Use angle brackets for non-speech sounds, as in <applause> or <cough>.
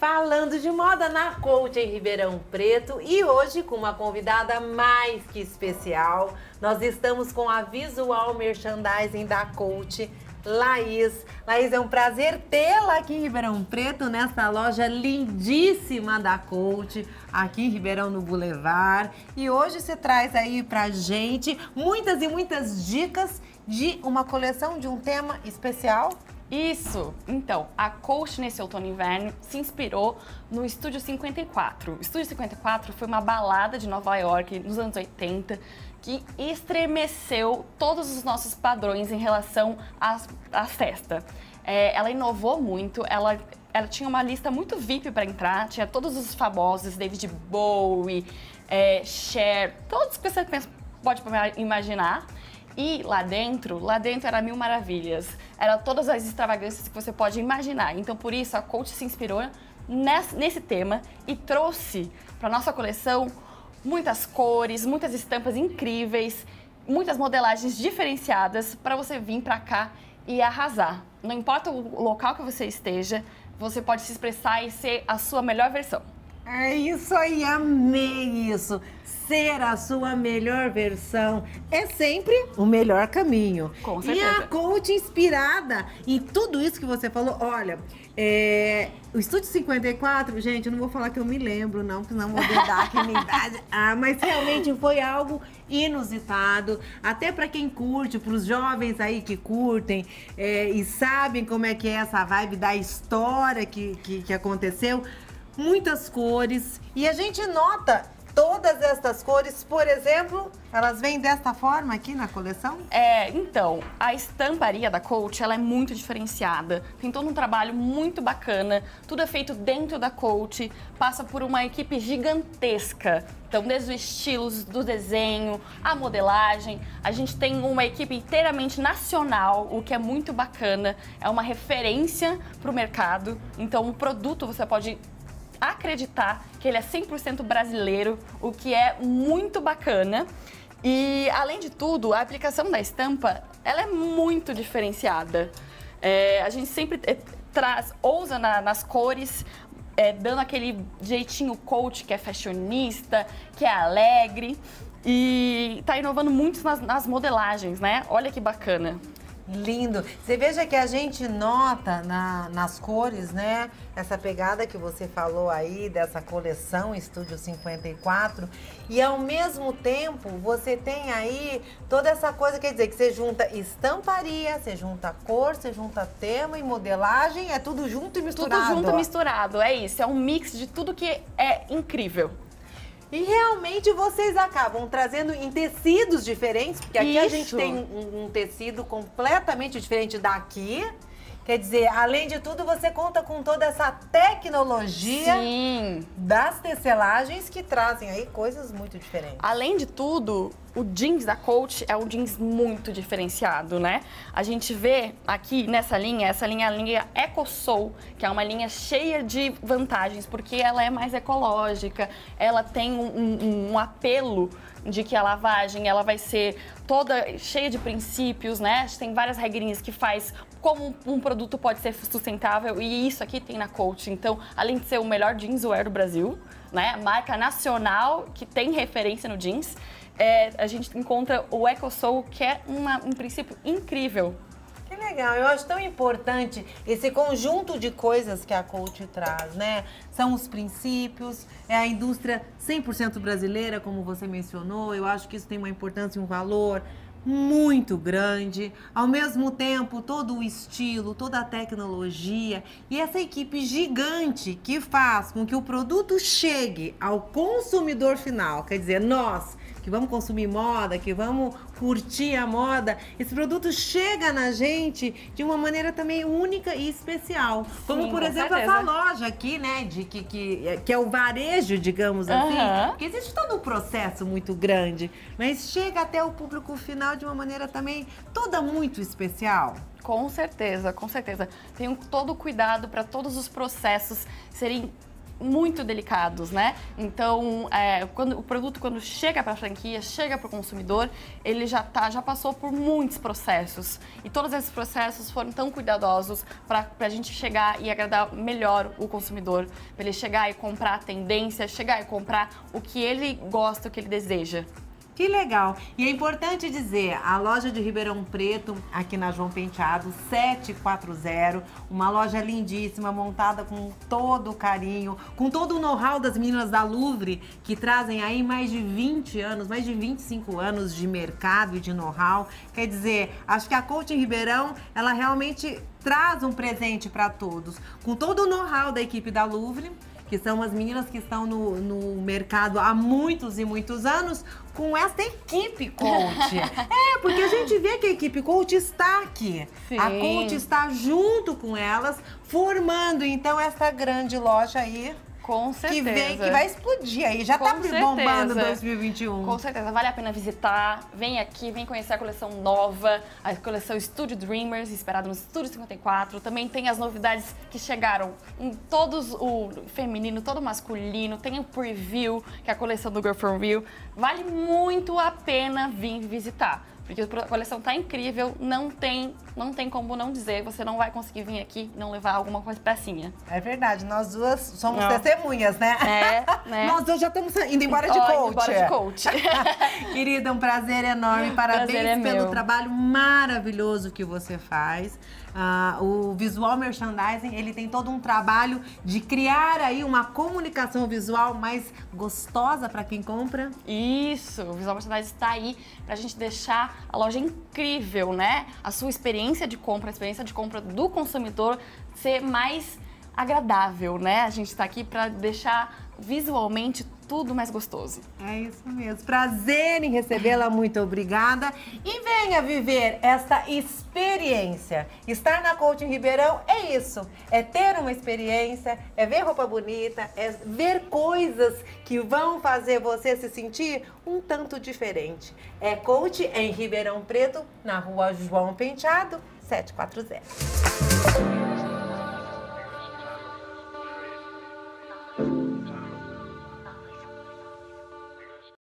falando de moda na Coach em Ribeirão Preto e hoje com uma convidada mais que especial. Nós estamos com a Visual Merchandising da Coach, Laís. Laís, é um prazer tê-la aqui em Ribeirão Preto, nessa loja lindíssima da Coach, aqui em Ribeirão no Boulevard. E hoje você traz aí pra gente muitas e muitas dicas de uma coleção de um tema especial. Isso! Então, a Coach nesse outono e inverno se inspirou no Estúdio 54. O Estúdio 54 foi uma balada de Nova York nos anos 80 que estremeceu todos os nossos padrões em relação à, à festa. É, ela inovou muito, ela, ela tinha uma lista muito VIP para entrar, tinha todos os famosos, David Bowie, é, Cher, todos que você pode imaginar. E lá dentro, lá dentro era mil maravilhas. Era todas as extravagâncias que você pode imaginar. Então, por isso, a Coach se inspirou nesse, nesse tema e trouxe para nossa coleção muitas cores, muitas estampas incríveis, muitas modelagens diferenciadas para você vir para cá e arrasar. Não importa o local que você esteja, você pode se expressar e ser a sua melhor versão. É isso aí, amei isso. Ser a sua melhor versão é sempre o melhor caminho. Com certeza. E a coach inspirada em tudo isso que você falou, olha, é, o Estúdio 54, gente, eu não vou falar que eu me lembro, não, porque não vou dar aqui minha <laughs> idade. Ah, mas realmente foi algo inusitado, até para quem curte, para os jovens aí que curtem é, e sabem como é que é essa vibe da história que, que, que aconteceu muitas cores. E a gente nota todas estas cores, por exemplo, elas vêm desta forma aqui na coleção? É, então, a estamparia da Coach, ela é muito diferenciada. Tem todo um trabalho muito bacana, tudo é feito dentro da Coach, passa por uma equipe gigantesca. Então, desde os estilos do desenho, a modelagem, a gente tem uma equipe inteiramente nacional, o que é muito bacana, é uma referência para o mercado. Então, o produto você pode acreditar que ele é 100% brasileiro, o que é muito bacana. E, além de tudo, a aplicação da estampa, ela é muito diferenciada. É, a gente sempre é, traz, ousa na, nas cores, é, dando aquele jeitinho coach que é fashionista, que é alegre. E está inovando muito nas, nas modelagens, né? Olha que bacana. Lindo. Você veja que a gente nota na, nas cores, né? Essa pegada que você falou aí dessa coleção Estúdio 54. E ao mesmo tempo você tem aí toda essa coisa, quer dizer, que você junta estamparia, você junta cor, você junta tema e modelagem, é tudo junto e misturado. Tudo junto e misturado, é isso. É um mix de tudo que é incrível. E realmente vocês acabam trazendo em tecidos diferentes, porque aqui Isso. a gente tem um, um tecido completamente diferente daqui. Quer dizer, além de tudo, você conta com toda essa tecnologia Sim. das tecelagens que trazem aí coisas muito diferentes. Além de tudo, o jeans da Coach é um jeans muito diferenciado, né? A gente vê aqui nessa linha, essa linha a linha Eco Soul, que é uma linha cheia de vantagens, porque ela é mais ecológica, ela tem um, um, um apelo de que a lavagem ela vai ser toda cheia de princípios, né? Tem várias regrinhas que faz como um produto pode ser sustentável e isso aqui tem na Coach. Então, além de ser o melhor jeanswear do Brasil, né? Marca nacional que tem referência no jeans, é, a gente encontra o EcoSoul, que é uma, um princípio incrível. Que legal, eu acho tão importante esse conjunto de coisas que a coach traz, né? São os princípios, é a indústria 100% brasileira, como você mencionou, eu acho que isso tem uma importância e um valor muito grande, ao mesmo tempo todo o estilo, toda a tecnologia e essa equipe gigante que faz com que o produto chegue ao consumidor final, quer dizer, nós que vamos consumir moda, que vamos curtir a moda, esse produto chega na gente de uma maneira também única e especial. Como, Sim, por exemplo, certeza. essa loja aqui, né? De, que, que, que é o varejo, digamos assim. Porque existe todo um processo muito grande, mas chega até o público final de uma maneira também toda muito especial. Com certeza, com certeza. Tenho todo o cuidado para todos os processos serem muito delicados, né? Então, é, quando o produto quando chega para a franquia, chega para o consumidor, ele já tá, já passou por muitos processos e todos esses processos foram tão cuidadosos para a gente chegar e agradar melhor o consumidor, para ele chegar e comprar a tendência, chegar e comprar o que ele gosta, o que ele deseja. Que legal. E é importante dizer, a loja de Ribeirão Preto, aqui na João Penteado, 740, uma loja lindíssima, montada com todo o carinho, com todo o know-how das meninas da Louvre, que trazem aí mais de 20 anos, mais de 25 anos de mercado e de know-how. Quer dizer, acho que a Coach em Ribeirão, ela realmente traz um presente para todos, com todo o know-how da equipe da Louvre que são as meninas que estão no, no mercado há muitos e muitos anos, com essa equipe coach. <laughs> é, porque a gente vê que a equipe coach está aqui. Sim. A coach está junto com elas, formando então essa grande loja aí com certeza. Que vem, que vai explodir aí. Já Com tá certeza. bombando 2021. Com certeza. Vale a pena visitar. Vem aqui, vem conhecer a coleção nova, a coleção Studio Dreamers, esperada no Studio 54. Também tem as novidades que chegaram em todos o feminino, todo o masculino. Tem o preview, que é a coleção do Girl From Real. Vale muito a pena vir visitar. Porque a coleção tá incrível, não tem, não tem como não dizer, você não vai conseguir vir aqui e não levar alguma coisa pecinha. É verdade, nós duas somos não. testemunhas, né? É, <laughs> né? Nós duas já estamos indo embora de coach. Embora de coach. <laughs> Querida, um prazer enorme, parabéns prazer é pelo meu. trabalho maravilhoso que você faz. Uh, o visual merchandising ele tem todo um trabalho de criar aí uma comunicação visual mais gostosa para quem compra. Isso, o visual merchandising está aí para a gente deixar a loja incrível, né? A sua experiência de compra, a experiência de compra do consumidor ser mais agradável, né? A gente está aqui para deixar visualmente tudo mais gostoso. É isso mesmo. Prazer em recebê-la, muito obrigada. E venha viver esta experiência. Estar na Coaching Ribeirão é isso. É ter uma experiência, é ver roupa bonita, é ver coisas que vão fazer você se sentir um tanto diferente. É Coach em Ribeirão Preto, na rua João Penteado, 740.